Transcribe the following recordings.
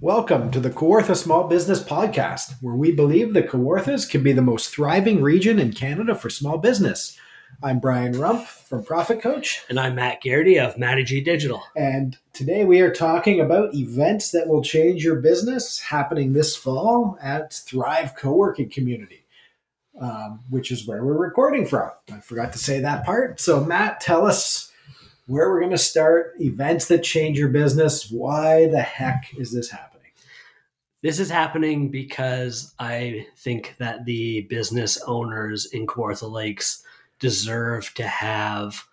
Welcome to the Kawartha Small Business Podcast, where we believe the Kawarthas can be the most thriving region in Canada for small business. I'm Brian Rump from Profit Coach. And I'm Matt Geraghty of Matty G Digital. And today we are talking about events that will change your business happening this fall at Thrive Co-working Community, um, which is where we're recording from. I forgot to say that part. So Matt, tell us where we're going to start, events that change your business. Why the heck is this happening? This is happening because I think that the business owners in Kawartha Lakes deserve to have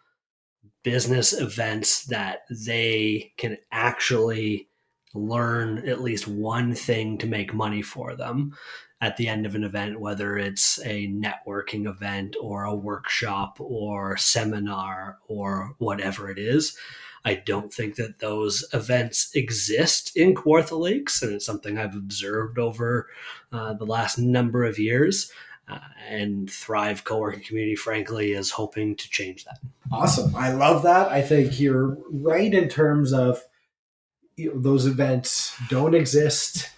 business events that they can actually learn at least one thing to make money for them at the end of an event, whether it's a networking event or a workshop or seminar or whatever it is. I don't think that those events exist in Kawartha Lakes, and it's something I've observed over uh, the last number of years. Uh, and Thrive Co-working Community, frankly, is hoping to change that. Awesome! I love that. I think you're right in terms of you know, those events don't exist.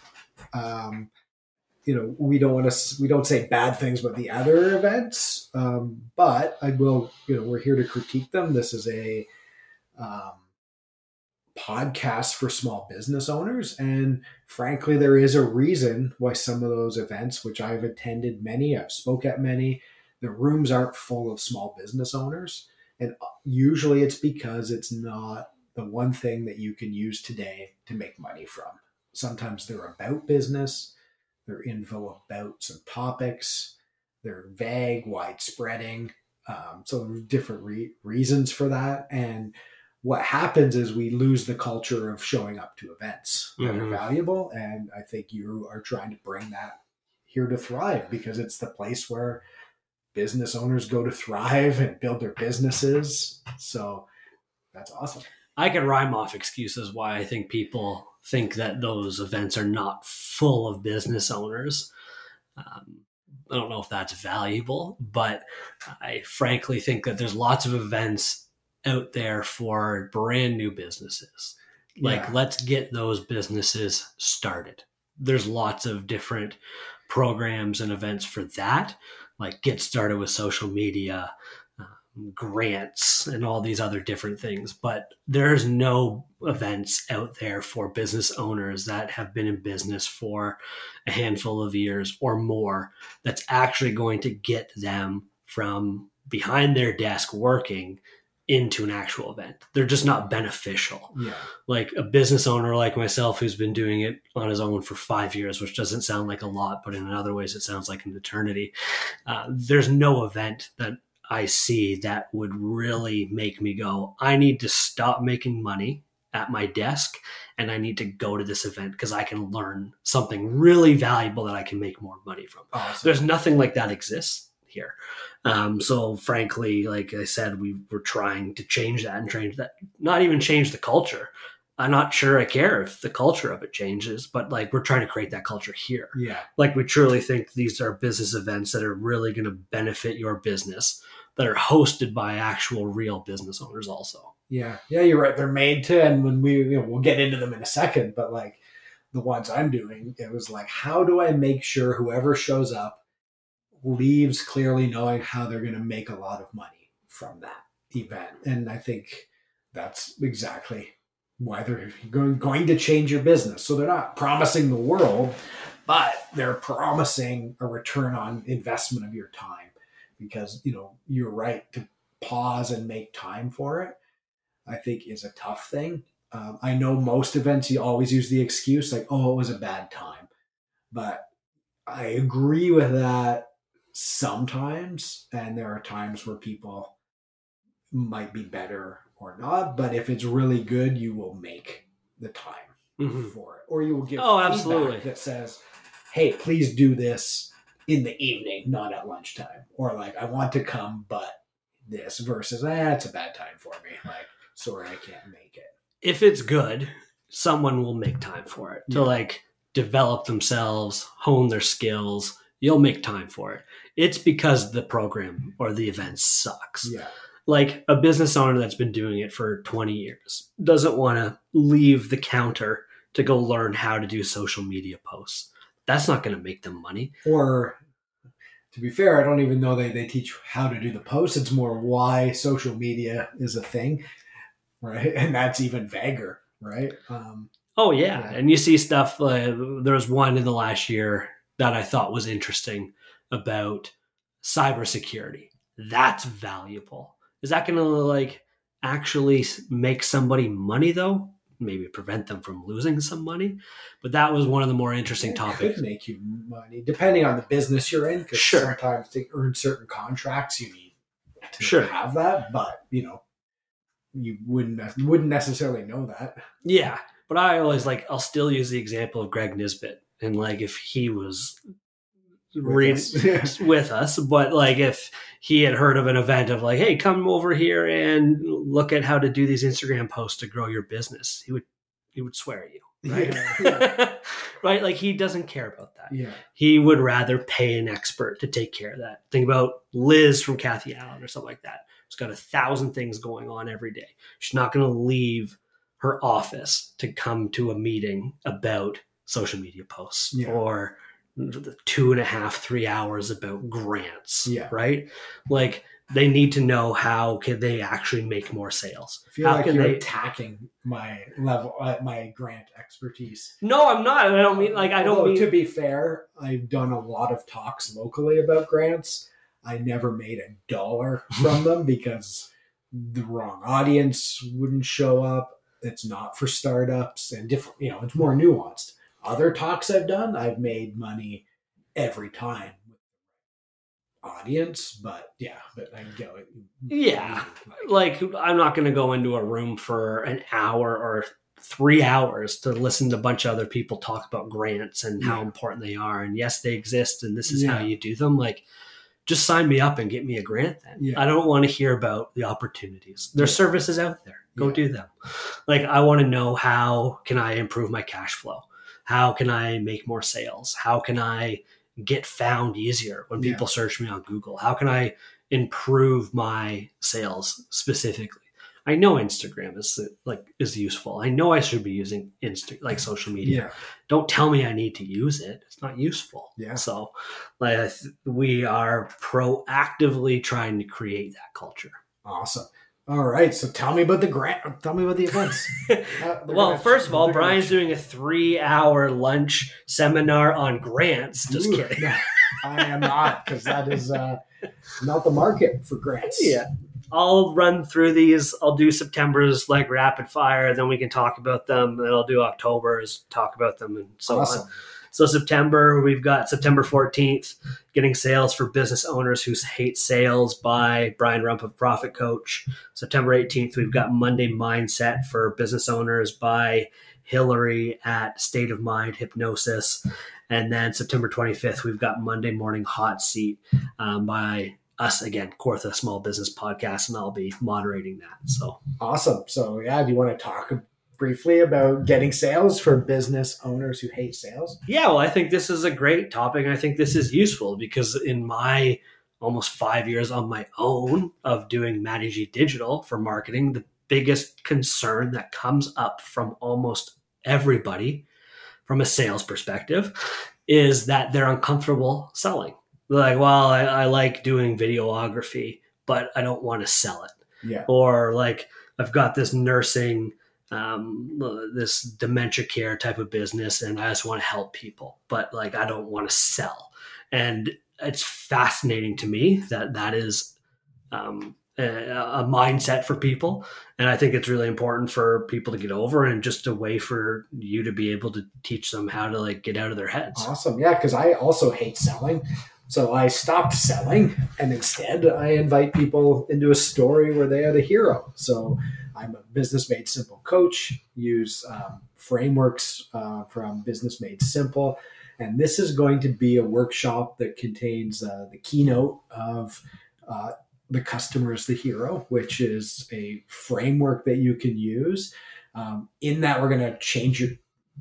Um, you know we don't want to we don't say bad things about the other events um, but i will you know we're here to critique them. This is a um, podcast for small business owners and frankly there is a reason why some of those events which i've attended many i've spoke at many the rooms aren't full of small business owners and usually it's because it's not the one thing that you can use today to make money from. Sometimes they're about business their info about some topics. They're vague, widespreading. Um, so different re- reasons for that. And what happens is we lose the culture of showing up to events that mm-hmm. are valuable. And I think you are trying to bring that here to thrive because it's the place where business owners go to thrive and build their businesses. So that's awesome. I can rhyme off excuses why I think people think that those events are not full of business owners. Um, I don't know if that's valuable, but I frankly think that there's lots of events out there for brand new businesses. Like, yeah. let's get those businesses started. There's lots of different programs and events for that, like get started with social media, grants and all these other different things. But there's no events out there for business owners that have been in business for a handful of years or more that's actually going to get them from behind their desk working into an actual event. They're just not beneficial. Yeah. Like a business owner like myself who's been doing it on his own for five years, which doesn't sound like a lot, but in other ways it sounds like an eternity. Uh, there's no event that I see that would really make me go, I need to stop making money at my desk and I need to go to this event because I can learn something really valuable that I can make more money from. Awesome. There's nothing like that exists here. Um, so frankly, like I said, we were trying to change that and change that, not even change the culture. I'm not sure I care if the culture of it changes, but like we're trying to create that culture here. Yeah. Like we truly think these are business events that are really going to benefit your business that are hosted by actual real business owners also. Yeah. Yeah, you're right. They're made to and when we you know, we'll get into them in a second, but like the ones I'm doing, it was like how do I make sure whoever shows up leaves clearly knowing how they're going to make a lot of money from that event. And I think that's exactly why they're going, going to change your business. So they're not promising the world, but they're promising a return on investment of your time because, you know, you're right to pause and make time for it, I think is a tough thing. Um, I know most events you always use the excuse like, oh, it was a bad time. But I agree with that sometimes. And there are times where people might be better or not. But if it's really good, you will make the time mm-hmm. for it, or you will give oh absolutely that says, "Hey, please do this in the evening, not at lunchtime," or like, "I want to come, but this," versus, "Ah, it's a bad time for me." Like, sorry, I can't make it. If it's good, someone will make time for it yeah. to like develop themselves, hone their skills. You'll make time for it. It's because the program or the event sucks. Yeah like a business owner that's been doing it for 20 years doesn't want to leave the counter to go learn how to do social media posts. That's not going to make them money. Or to be fair, I don't even know they, they teach how to do the posts. It's more why social media is a thing, right? And that's even vaguer, right? Um, oh yeah. Yeah. and you see stuff. Uh, there was one in the last year that I thought was interesting about cybersecurity. That's valuable. Is that going to like actually make somebody money though? Maybe prevent them from losing some money. But that was one of the more interesting it topics. could make you money depending on the business you're in. Because Sure. sometimes to earn certain contracts, you need to Sure. have that. But you know, you wouldn't wouldn't necessarily know that. Yeah, but I always like I'll still use the example of Greg Nisbet and like if he was read us. with us, but like if he had heard of an event of like, hey, come over here and look at how to do these Instagram posts to grow your business, he would he would swear at you, right? Yeah, right? Like he doesn't care about that. yeah. He would rather pay an expert to take care of that. Think about Liz from Kathy Allen or something like that. She's got a thousand things going on every day. She's not going to leave her office to come to a meeting about social media posts Yeah. or two and a half, three hours about grants. Yeah. Right? Like they need to know how can they actually make more sales. I feel How like can you're they- attacking my level, uh, my grant expertise. No, I'm not. I don't mean like I don't Although, mean To be fair, I've done a lot of talks locally about grants. I never made a dollar from them because the wrong audience wouldn't show up. It's not for startups and different. You know, it's more nuanced. Other talks I've done, I've made money every time with the audience. But yeah, but I go. Yeah. like I'm not going to go into a room for an hour or three hours to listen to a bunch of other people talk about grants and how Yeah. important they are. And yes, they exist, and this is how you do them. Like, just sign me up and get me a grant. Then Yeah. I don't want to hear about the opportunities. There's Yeah. services out there. Go Yeah. do them. Like, I want to know how can I improve my cash flow? How can I make more sales? How can I get found easier when Yeah. people search me on Google? How can I improve my sales specifically. I know Instagram is like is useful. I know I should be using Insta like social media. Yeah. Don't tell me I need to use it. It's not useful. Yeah. So, like we are proactively trying to create that culture. Awesome. All right. So tell me about the grant. Tell me about the events. Uh, well, first of all, Brian's doing a three-hour lunch seminar on grants. Just Ooh, kidding. no, I am not because that is uh, not the market for grants. Yeah. I'll run through these. I'll do September's like rapid fire, then we can talk about them. Then I'll do October's, talk about them, and so awesome. on. So September, we've got September 14th, getting sales for business owners who hate sales by Brian Rump of Profit Coach. September 18th, we've got Monday Mindset for business owners by Hillary at State of Mind Hypnosis. And then September 25th, we've got Monday Morning Hot Seat um, by us again, Kawartha Small Business Podcast, and I'll be moderating that. So Awesome. So yeah, do you want to talk briefly about getting sales for business owners who hate sales? Yeah, well, I think this is a great topic. I think this is useful because in my almost five years on my own of doing G Digital for marketing, the biggest concern that comes up from almost everybody from a sales perspective is that they're uncomfortable selling. They're like, well, I, I like doing videography, but I don't want to sell it Yeah. or like I've got this nursing, um, this dementia care type of business, and I just want to help people, but like I don't want to sell. And it's fascinating to me that that is um, a, a mindset for people, and I think it's really important for people to get over, and just a way for you to be able to teach them how to like get out of their heads. Awesome. Yeah, because I also hate selling. So I stopped selling and instead I invite people into a story where they are the hero. So I'm a Business Made Simple coach, use um, frameworks uh, from Business Made Simple. And this is going to be a workshop that contains uh, the keynote of uh, the customer is the hero, which is a framework that you can use. Um, in that, we're going to change your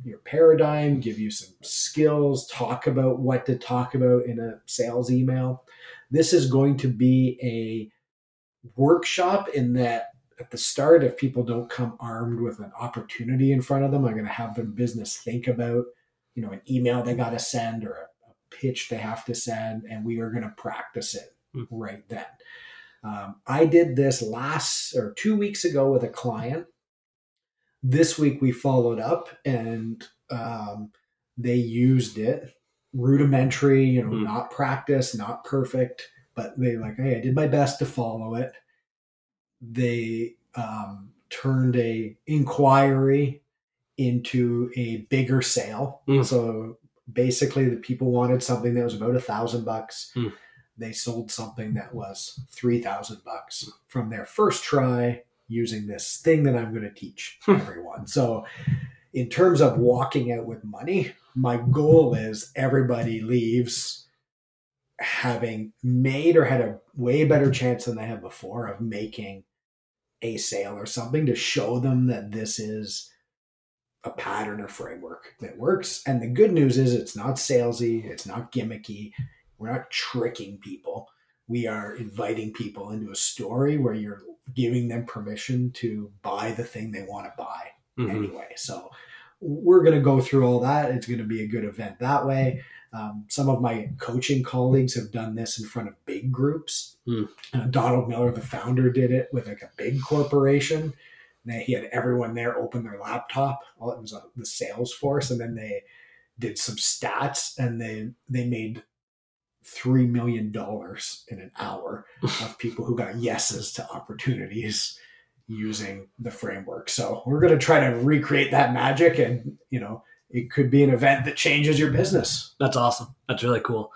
your paradigm, give you some skills, talk about what to talk about in a sales email. This is going to be a workshop in that at the start, if people don't come armed with an opportunity in front of them, I'm going to have their business think about, you know, an email they got to send or a, a, pitch they have to send, and we are going to practice it mm. right then. Um, I did this last or two weeks ago with a client. This week we followed up and um, they used it rudimentary, you know, mm. not practice, not perfect, but they like, hey, I did my best to follow it. They um, turned a inquiry into a bigger sale. Mm. So basically, the people wanted something that was about a thousand bucks. Mm. They sold something that was three thousand bucks from their first try using this thing that I'm going to teach hmm. everyone. So, in terms of walking out with money, my goal is everybody leaves having made or had a way better chance than they had before of making a sale or something to show them that this is a pattern or framework that works. And the good news is it's not salesy, it's not gimmicky. We're not tricking people. We are inviting people into a story where you're giving them permission to buy the thing they want to buy mm-hmm. anyway. So we're going to go through all that. It's going to be a good event that way. Um, some of my coaching colleagues have done this in front of big groups. Mm. Uh, Donald Miller, the founder, did it with like a big corporation. And he had everyone there open their laptop. Well, it was a, the Salesforce, and then they did some stats, and they they made three million dollars in an hour of people who got yeses to opportunities using the framework. So we're going to try to recreate that magic and, you know, it could be an event that changes your business. That's awesome. That's really cool.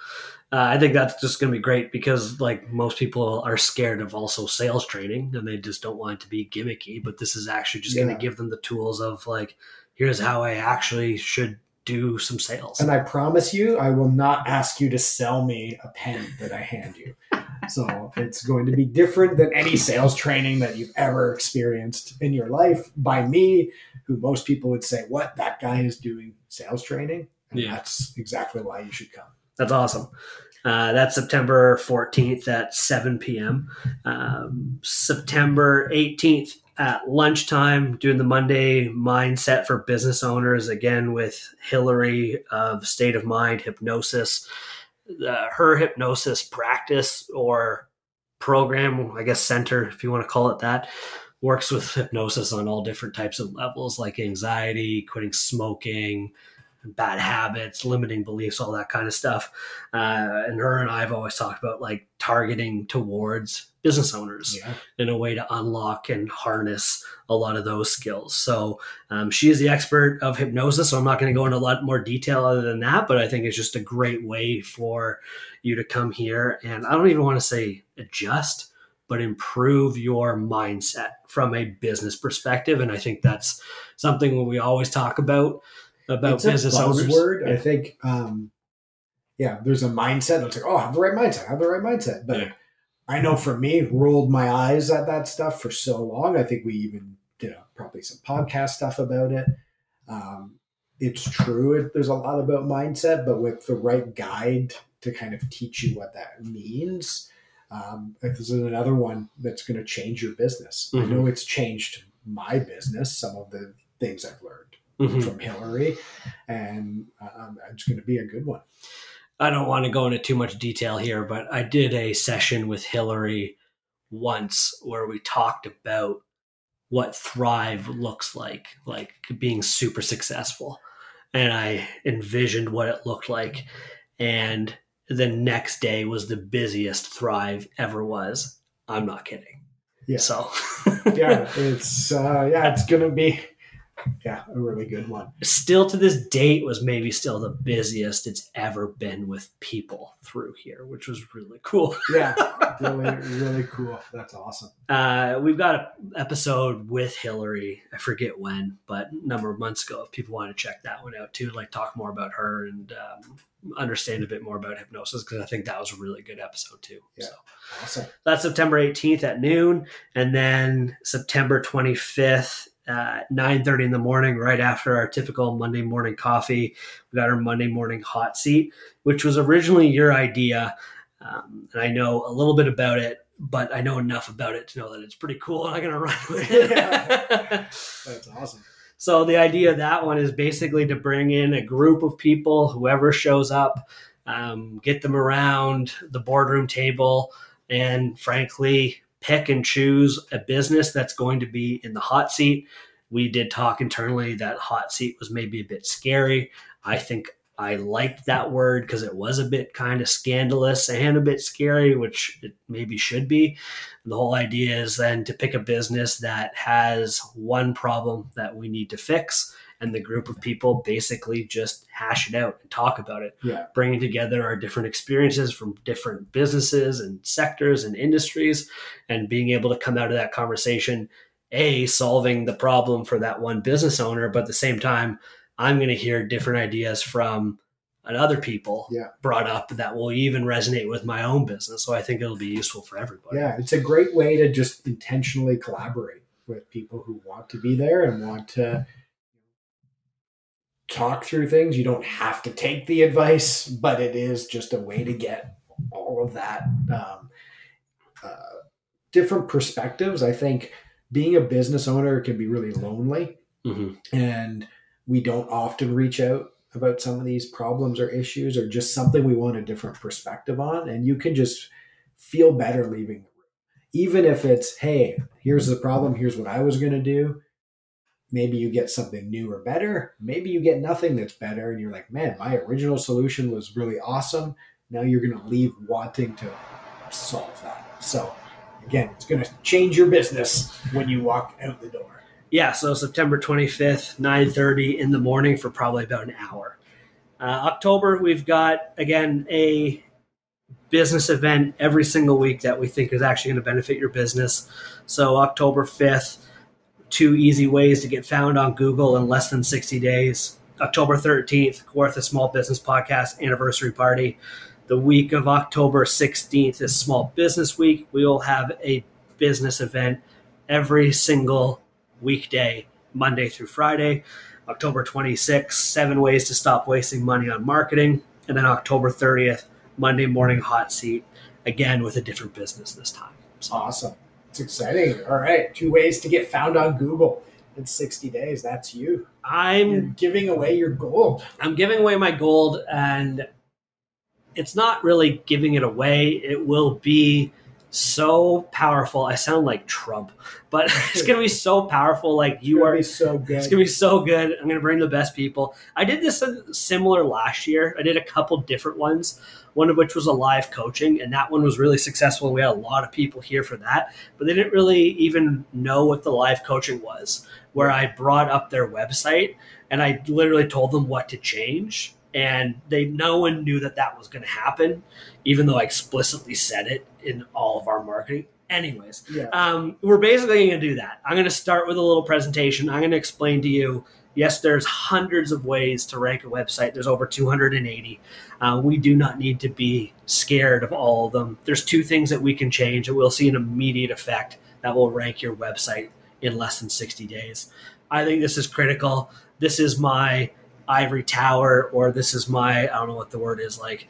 Uh, I think that's just going to be great because, like, most people are scared of also sales training and they just don't want it to be gimmicky. But this is actually just yeah. going to give them the tools of, like, here's how I actually should do some sales. And I promise you, I will not ask you to sell me a pen that I hand you. So it's going to be different than any sales training that you've ever experienced in your life by me, who most people would say, What? That guy is doing sales training? And yeah. that's exactly why you should come. That's awesome. Uh, that's September 14th at 7 p.m. Um, September 18th at lunchtime doing the Monday mindset for business owners again with Hillary of State of Mind Hypnosis. Her hypnosis practice or program, I guess center, if you want to call it that, works with hypnosis on all different types of levels like anxiety, quitting smoking, bad habits, limiting beliefs, all that kind of stuff. Uh, and her and I have always talked about like targeting towards business owners yeah. in a way to unlock and harness a lot of those skills. So um, she is the expert of hypnosis. So I'm not going to go into a lot more detail other than that, but I think it's just a great way for you to come here. And I don't even want to say adjust, but improve your mindset from a business perspective. And I think that's something we always talk about about it's business owners. Word, I think. Um, yeah, there's a mindset. It's like, oh, I have the right mindset. I have the right mindset. But yeah. I know for me, rolled my eyes at that stuff for so long. I think we even did a, probably some podcast stuff about it. Um, it's true. It, there's a lot about mindset, but with the right guide to kind of teach you what that means, um, this is another one that's going to change your business. Mm-hmm. I know it's changed my business. Some of the things I've learned mm-hmm. from Hillary, and um, it's going to be a good one. I don't want to go into too much detail here, but I did a session with Hillary once where we talked about what thrive looks like, like being super successful. And I envisioned what it looked like. And the next day was the busiest thrive ever was. I'm not kidding. Yeah. So yeah, it's uh, yeah, it's gonna be yeah, a really good one. Still to this date was maybe still the busiest it's ever been with people through here, which was really cool. yeah, really, really cool. That's awesome. Uh, we've got an episode with Hillary. I forget when, but a number of months ago. If people want to check that one out too, like talk more about her and um, understand a bit more about hypnosis, because I think that was a really good episode too. Yeah, so awesome. That's September 18th at noon, and then September 25th at 9.30 in the morning right after our typical monday morning coffee we got our monday morning hot seat which was originally your idea um, and i know a little bit about it but I know enough about it to know that it's pretty cool and I'm going to run with it. That's awesome. So the idea of that one is basically to bring in a group of people, whoever shows up, um, get them around the boardroom table, and frankly, pick and choose a business that's going to be in the hot seat. We did talk internally that hot seat was maybe a bit scary. I think I liked that word because it was a bit kind of scandalous and a bit scary, which it maybe should be. The whole idea is then to pick a business that has one problem that we need to fix, and the group of people basically just hash it out and talk about it, Yeah. bringing together our different experiences from different businesses and sectors and industries, and being able to come out of that conversation, a solving the problem for that one business owner, but at the same time I'm going to hear different ideas from other people Yeah. brought up that will even resonate with my own business. So I think it'll be useful for everybody. Yeah, it's a great way to just intentionally collaborate with people who want to be there and want to talk through things. You don't have to take the advice, but it is just a way to get all of that um, uh, different perspectives. I think being a business owner can be really lonely, Mhm. and we don't often reach out about some of these problems or issues or just something we want a different perspective on. And you can just feel better leaving. Even if it's, hey, here's the problem, here's what I was going to do. Maybe you get something new or better. Maybe you get nothing that's better. And you're like, man, my original solution was really awesome. Now you're going to leave wanting to solve that. So, again, it's going to change your business when you walk out the door. Yeah, so September 25th, 9:30 in the morning for probably about an hour. Uh, October, we've got again a business event every single week that we think is actually going to benefit your business. So October 5th, two easy ways to get found on Google in less than 60 days. October 13th, Kawartha Small Business Podcast anniversary party. The week of October 16th is Small Business Week. We will have a business event every single weekday, Monday through Friday. October 26th, seven ways to stop wasting money on marketing. And then October 30th, Monday morning hot seat, again with a different business this time. So Awesome. It's exciting. All right. Two ways to get found on Google in 60 days. That's you. You're I'm giving away your gold. I'm giving away my gold and it's not really giving it away. It will be so powerful. I sound like Trump, but it's going to be so powerful. Like you are gonna be so good. It's gonna be so good. I'm gonna bring the best people. I did this uh, similar last year. I did a couple different ones. One of which was a live coaching, and that one was really successful. We had a lot of people here for that, but they didn't really even know what the live coaching was. Where I brought up their website and I literally told them what to change, and they no one knew that that was going to happen, even though I explicitly said it in all of our marketing. Anyways, yeah. um, we're basically going to do that. I'm going to start with a little presentation. I'm going to explain to you. Yes, there's hundreds of ways to rank a website. There's over 280. Uh, we do not need to be scared of all of them. There's two things that we can change, and we'll see an immediate effect that will rank your website in less than 60 days. I think this is critical. This is my ivory tower, or this is my I don't know what the word is like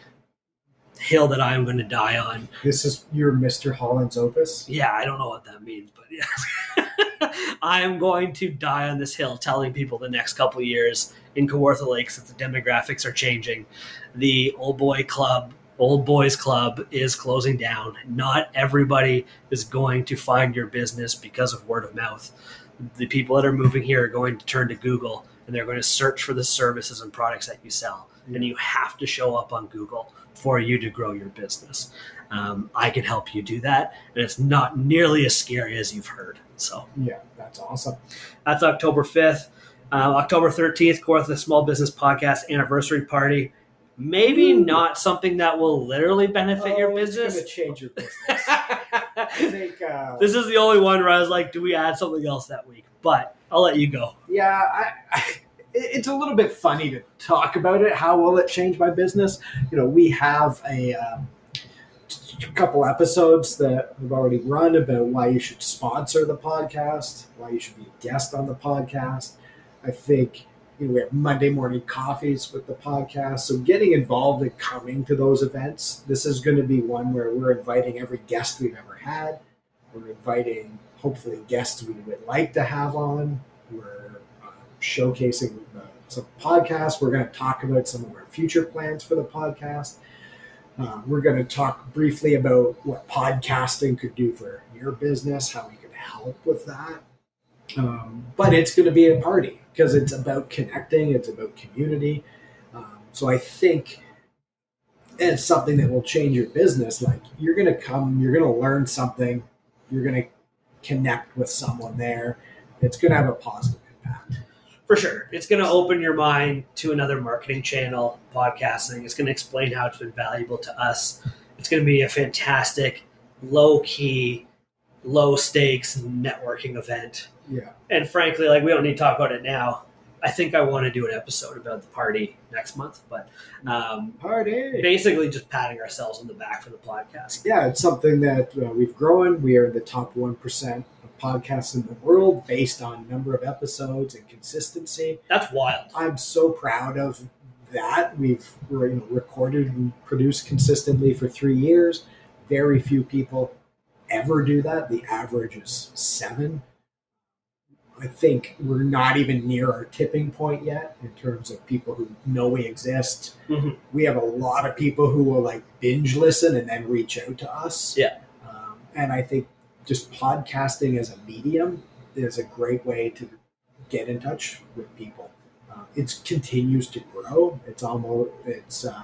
hill that I'm going to die on. This is your Mr. Holland's opus. Yeah, I don't know what that means, but yeah. I am going to die on this hill telling people the next couple of years in Kawartha Lakes that the demographics are changing. The old boy club, old boys club is closing down. Not everybody is going to find your business because of word of mouth. The people that are moving here are going to turn to Google and they're going to search for the services and products that you sell. And you have to show up on Google for you to grow your business. Um, I can help you do that, and it's not nearly as scary as you've heard. So Yeah, that's awesome. that's October 5th. Uh, October 13th, Kawartha Small Business Podcast anniversary party. Maybe Ooh. not something that will literally benefit your Oh, It's business. going to change your business. I think, uh, this is the only one where I was like, do we add something else that week? But I'll let you go. yeah, I, I, it's a little bit funny to talk about it. How will it change my business? You know, we have a um, a couple episodes that we've already run about why you should sponsor the podcast, why you should be a guest on the podcast. I think you know, we have Monday morning coffees with the podcast. So getting involved and coming to those events, this is going to be one where we're inviting every guest we've ever had. We're inviting hopefully guests we would like to have on. We're uh, showcasing uh, some podcasts. We're going to talk about some of our future plans for the podcast. Uh, we're going to talk briefly about what podcasting could do for your business, how we could help with that. Um, but it's going to be a party because it's about connecting, it's about community. Um, so I think it's something that will change your business. Like you're going to come, you're going to learn something, you're going to connect with someone there. It's going to have a positive impact. For sure. It's going to open your mind to another marketing channel, podcasting. It's going to explain how it's been valuable to us. It's going to be a fantastic, low key, low stakes networking event. Yeah. And frankly, like we don't need to talk about it now. I think I want to do an episode about the party next month, but um, Party. basically just patting ourselves on the back for the podcast. Yeah, it's something that uh, we've grown. We are the top 1% of podcasts in the world based on number of episodes and consistency. That's wild. I'm so proud of that. We've you know, recorded and produced consistently for three years. Very few people ever do that. The average is seven. I think we're not even near our tipping point yet in terms of people who know we exist. Mhm. We have a lot of people who will like binge listen and then reach out to us. Yeah. Um, and I think just podcasting as a medium is a great way to get in touch with people. Uh, it continues to grow. It's almost it's uh,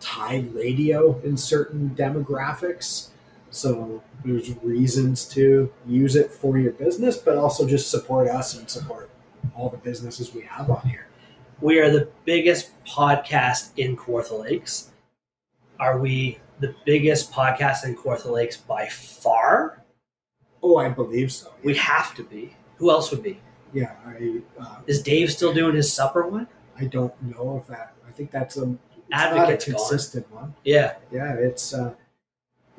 tied radio in certain demographics. So there's reasons to use it for your business, but also just support us and support all the businesses we have on here. We are the biggest podcast in Kawartha Lakes. Are we the biggest podcast in Kawartha Lakes by far? Oh, I believe so. We have to be. Who else would be? yeah, I uh, Is Dave still doing his supper one? I don't know if that. I think that's a Advocate's a gone. consistent one. Yeah. Yeah, it's uh,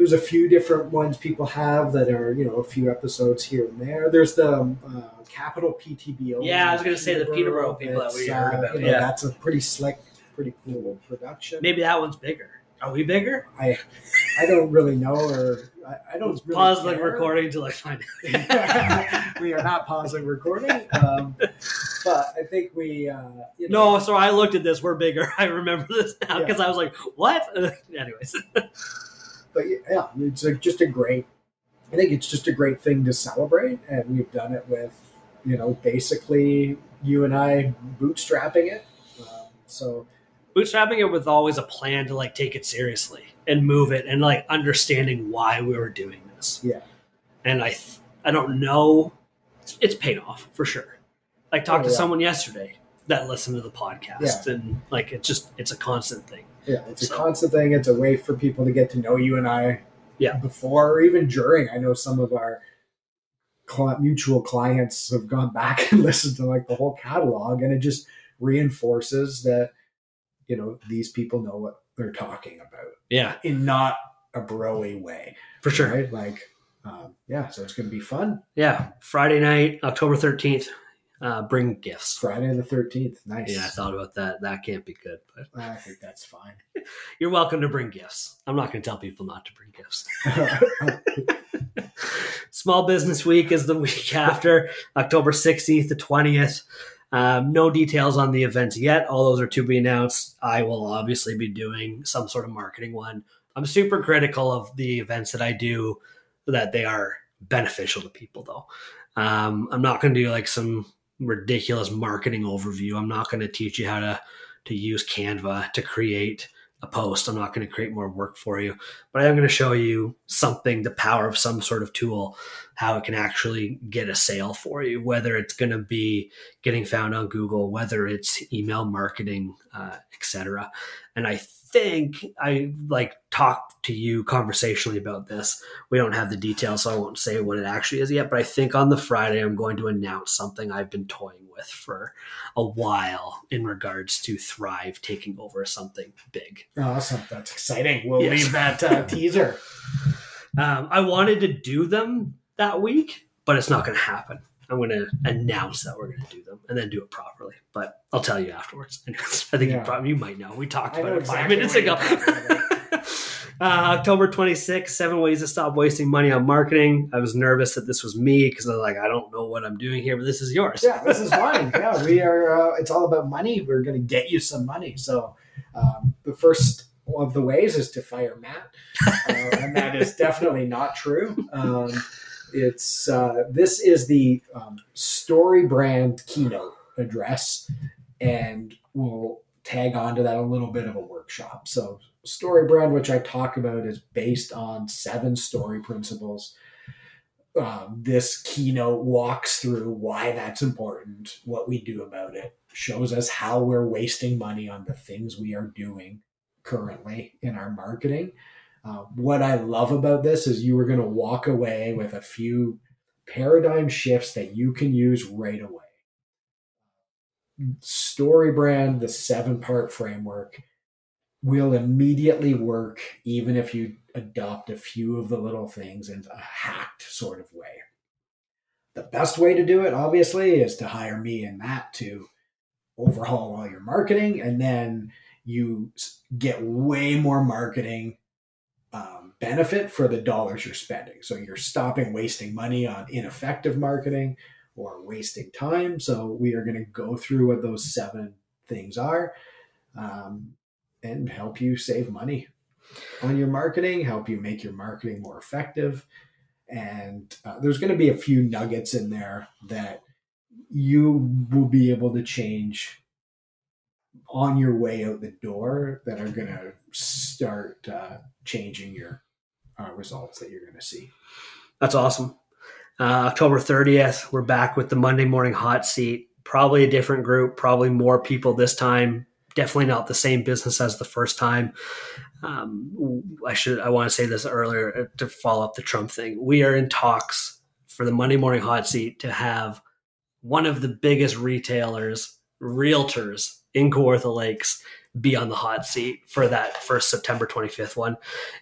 there's a few different ones people have that are you know a few episodes here and there. There's the um, uh, Capital PTBO. Yeah, I was gonna say the Peterborough people that we heard uh, about, you know, yeah. that's a pretty slick, pretty cool production. Maybe that one's bigger. Are we bigger? I I don't really know, or I, I don't really Pause like care. recording until I find out. we are not pausing recording, um, but I think we. Uh, you know, no, so I looked at this. We're bigger. I remember this now Yeah. because I was like, "What?" Anyways, but yeah, it's a, just a great. I think it's just a great thing to celebrate, and we've done it with, you know, basically you and I bootstrapping it. Um, so bootstrapping it with always a plan to like take it seriously and move it, and like understanding why we were doing this. Yeah. and I, th- I don't know. It's, it's paid off for sure. Like talked Oh, to yeah. someone yesterday that listened to the podcast, and like it's just it's a constant thing. Yeah, it's a constant thing. It's a way for people to get to know you and I. Yeah. Before or even during, I know some of our mutual clients have gone back and listened to like the whole catalog, and it just reinforces that you know these people know what they're talking about Yeah, in not a broy way, for sure. right? Like, um, yeah, so it's going to be fun. Yeah, Friday night, October thirteenth. Uh, bring gifts. Friday the thirteenth. Nice. Yeah, I thought about that. That can't be good, but I think that's fine. you're welcome to bring gifts. I'm not going to tell people not to bring gifts. Small Business Week is the week after October 16th to 20th. Um, no details on the events yet. All those are to be announced. I will obviously be doing some sort of marketing one. I'm super critical of the events that I do, that they are beneficial to people, though. Um, I'm not going to do like some ridiculous marketing overview. I'm not going to teach you how to to use Canva to create a post. I'm not going to create more work for you, but I'm going to show you something, the power of some sort of tool, how it can actually get a sale for you, whether it's going to be getting found on Google, whether it's email marketing, uh, etc. And I think I like talked to you conversationally about this. We don't have the details, so I won't say what it actually is yet. But I think on the Friday, I'm going to announce something I've been toying with for a while in regards to Thrive taking over something big. awesome. That's exciting. We'll Yes. leave that uh, teaser. Um, I wanted to do them that week, but it's not going to happen. I'm going to announce that we're going to do them and then do it properly. But I'll tell you afterwards. I think Yeah. you probably you might know. We talked about it five minutes ago. uh, October 26th, seven ways to stop wasting money on marketing. I was nervous that this was me because I was like, I don't know what I'm doing here, but this is yours. yeah, this is mine. Yeah, we are. Uh, it's all about money. We're going to get you some money. So um, the first of the ways is to fire Matt, uh, and that is definitely not true. Um, it's uh, this is the um, story brand keynote address, and we'll tag onto that a little bit of a workshop. So story brand, which I talk about, is based on seven story principles um, this keynote walks through why that's important, what we do about it, shows us how we're wasting money on the things we are doing currently in our marketing. Uh, what I love about this is you are going to walk away with a few paradigm shifts that you can use right away. Story brand, the seven part framework, will immediately work even if you adopt a few of the little things in a hacked sort of way. The best way to do it, obviously, is to hire me and Matt to overhaul all your marketing, and then you get way more marketing um, benefit for the dollars you're spending. So you're stopping wasting money on ineffective marketing or wasting time. So we are going to go through what those seven things are. Um, and help you save money on your marketing, help you make your marketing more effective. And uh, there's going to be a few nuggets in there that you will be able to change on your way out the door that are going to start uh, changing your uh, results that you're going to see. That's awesome. Uh, October 30th, we're back with the Monday morning hot seat. Probably a different group, probably more people this time. Definitely not the same business as the first time. Um, I should I want to say this earlier uh, to follow up the Trump thing. We are in talks for the Monday morning hot seat to have one of the biggest retailers, realtors in Kawartha Lakes be on the hot seat for that first September 25th one.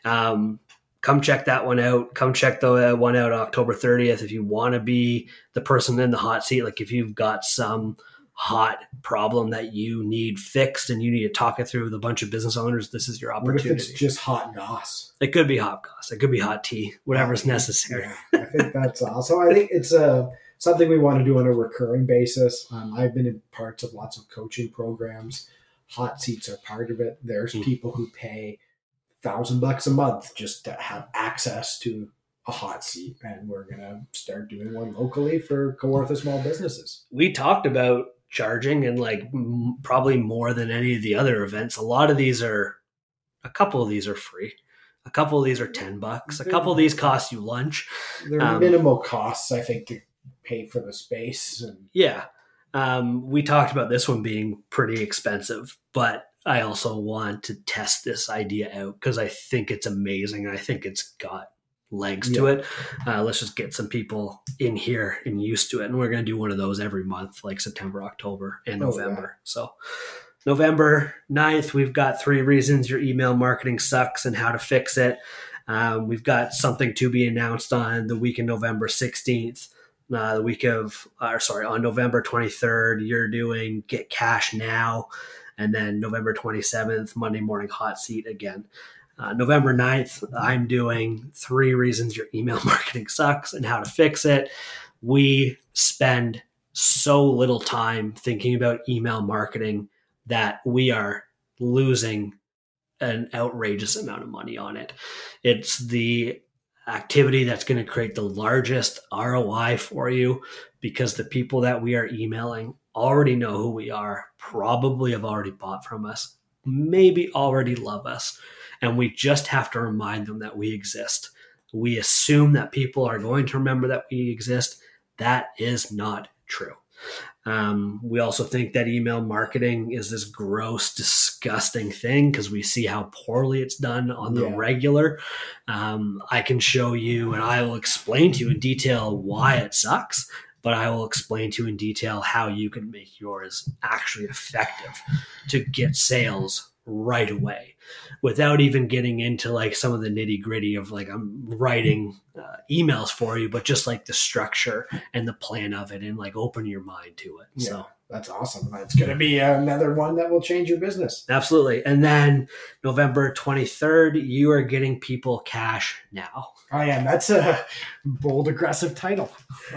Um, come check that one out. Come check the uh, one out October 30th if you want to be the person in the hot seat. Like if you've got some hot problem that you need fixed and you need to talk it through with a bunch of business owners, this is your What if opportunity. it's just hot goss? it could be hot goss. It could be hot tea, whatever's necessary. Yeah, I think that's also. I think it's uh, something we want to do on a recurring basis. Um, I've been in parts of lots of coaching programs. Hot seats are part of it. There's Mm. people who pay thousand bucks a month just to have access to a hot seat, and we're gonna start doing one locally for Kawartha small businesses. we talked about charging and like m- probably more than any of the other events a lot of these are a couple of these are free a couple of these are 10 bucks a couple of these cost you lunch There are Um, minimal costs, I think, to pay for the space and yeah. Um, we talked about this one being pretty expensive but i also want to test this idea out because i think it's amazing. And i think it's got legs to it. Uh, let's just get some people in here and used to it. And we're going to do one of those every month like september october and Oh, yeah. november. So november 9th we've got three reasons your email marketing sucks and how to fix it. Um, we've got something to be announced on the week of november 16th uh, the week of, or sorry, on November 23rd, you're doing Get Cash Now. And then November 27th, Monday Morning Hot Seat again. Uh, November 9th, I'm doing three reasons your email marketing sucks and how to fix it. We spend so little time thinking about email marketing that we are losing an outrageous amount of money on it. It's the activity that's going to create the largest ROI for you because the people that we are emailing already know who we are, probably have already bought from us, maybe already love us, and we just have to remind them that we exist. We assume that people are going to remember that we exist. That is not true. Um, we also think that email marketing is this gross, disgusting thing because we see how poorly it's done on the Yeah. regular. Um, I can show you and I will explain to you in detail why it sucks, but I will explain to you in detail how you can make yours actually effective to get sales right away. without even getting into like some of the nitty gritty of like I'm writing uh, emails for you, but just like the structure and the plan of it and like open your mind to it. Yeah. So That's awesome. It's going to be another one that will change your business. absolutely. And then November 23rd, you are getting people cash now. I am. That's a bold, aggressive title.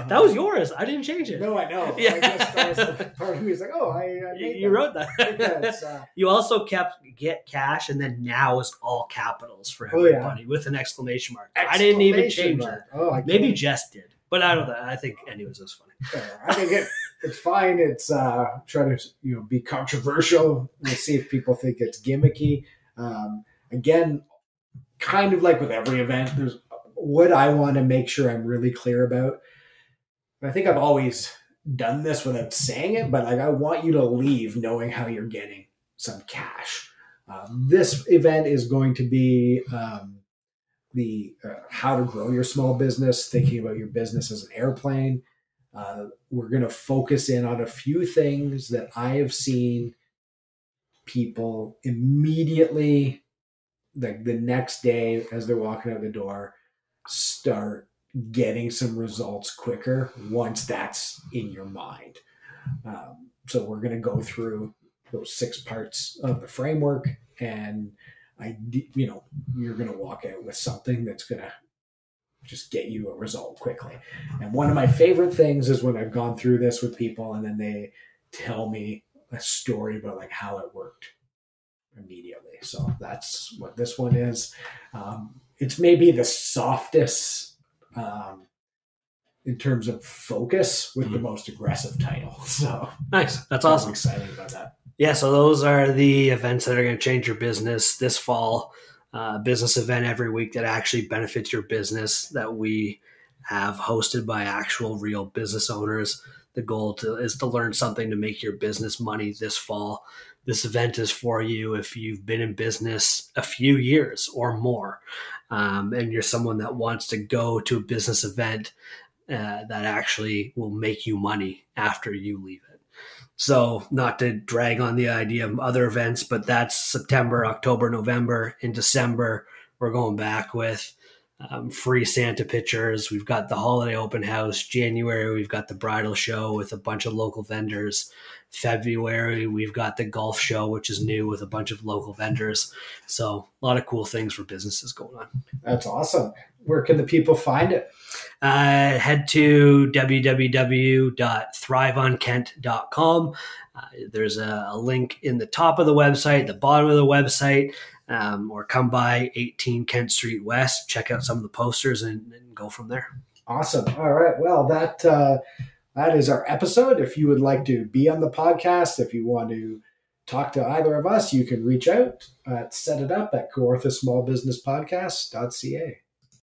That was yours. I didn't change it. No, I know. Yeah. I just, I was, part of me is like, oh, I, I You, that. wrote that. uh, you also kept get cash and then now is all capitals for Oh, yeah. everybody with an exclamation mark. I didn't even change mark. that. Oh, I Maybe Jess did, but I don't know. I think anyways, it was funny. Yeah, I think it, it's fine. It's uh, try to you know be controversial. We'll see if people think it's gimmicky. Um, again, kind of like with every event, there's what I want to make sure I'm really clear about. I think I've always done this without saying it, but like I want you to leave knowing how you're getting some cash. Um, this event is going to be um, the uh, how to grow your small business, thinking about your business as an airplane. Uh, we're going to focus in on a few things that I have seen people immediately, like the next day as they're walking out the door, start getting some results quicker once that's in your mind. Um, so we're going to go through those six parts of the framework, and I, you know, you're going to walk out with something that's going to just get you a result quickly. And one of my favorite things is when I've gone through this with people and then they tell me a story about like how it worked immediately. So that's what this one is. Um, it's maybe the softest um, in terms of focus with the most aggressive title. So Nice. That's I'm awesome. excited about that. Yeah, so those are the events that are going to change your business this fall. Uh, business event every week that actually benefits your business that we have hosted by actual real business owners. The goal to, is to learn something to make your business money this fall. This event is for you if you've been in business a few years or more, um, and you're someone that wants to go to a business event uh, that actually will make you money after you leave it. So, not to drag on the idea of other events, but that's September, October, November. In December, we're going back with um, free Santa pictures. We've got the holiday open house. January, we've got the bridal show with a bunch of local vendors. February, we've got the golf show, which is new with a bunch of local vendors. So, a lot of cool things for businesses going on. That's awesome. Where can the people find it? uh, head to www.thriveonkent.com. Uh, there's a, a link in the top of the website, the bottom of the website, um, or come by 18 Kent Street West, check out some of the posters, and, and go from there. Awesome. All right. Well, that uh, that is our episode. If you would like to be on the podcast, if you want to talk to either of us, you can reach out at set it up at Kawartha Small Business Podcast.ca.